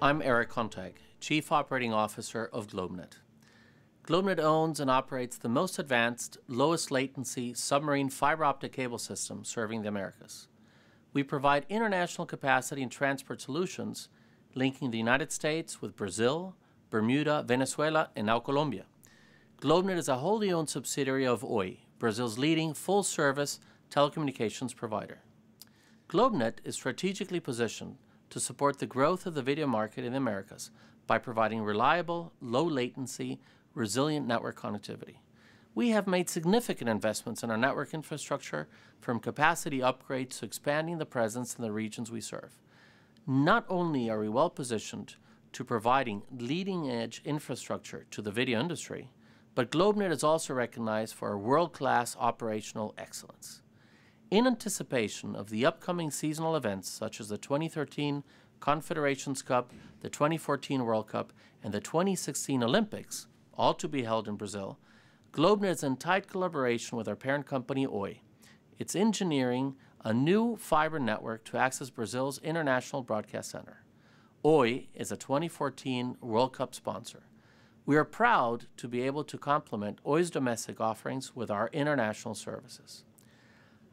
I'm Erick Contag, Chief Operating Officer of GlobeNet. GlobeNet owns and operates the most advanced, lowest latency submarine fiber optic cable system serving the Americas. We provide international capacity and transport solutions linking the United States with Brazil, Bermuda, Venezuela, and now Colombia. GlobeNet is a wholly owned subsidiary of Oi, Brazil's leading full service telecommunications provider. GlobeNet is strategically positioned to support the growth of the video market in the Americas by providing reliable, low latency, resilient network connectivity. We have made significant investments in our network infrastructure, from capacity upgrades to expanding the presence in the regions we serve. Not only are we well positioned to providing leading edge infrastructure to the video industry, but GlobeNet is also recognized for our world class operational excellence. In anticipation of the upcoming seasonal events such as the 2013 Confederations Cup, the 2014 World Cup, and the 2016 Olympics, all to be held in Brazil, GlobeNet is in tight collaboration with our parent company Oi. It's engineering a new fiber network to access Brazil's International Broadcast Center. Oi is a 2014 World Cup sponsor. We are proud to be able to complement Oi's domestic offerings with our international services.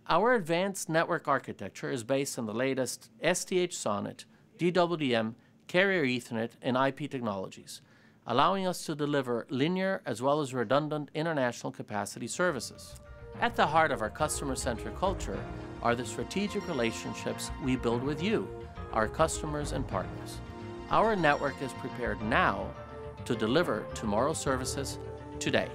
Our advanced network architecture is based on the latest SDH SONET, DWDM, carrier Ethernet, and IP technologies, allowing us to deliver linear as well as redundant international capacity services. At the heart of our customer centric culture are the strategic relationships we build with you, our customers and partners. Our network is prepared now to deliver tomorrow's services today.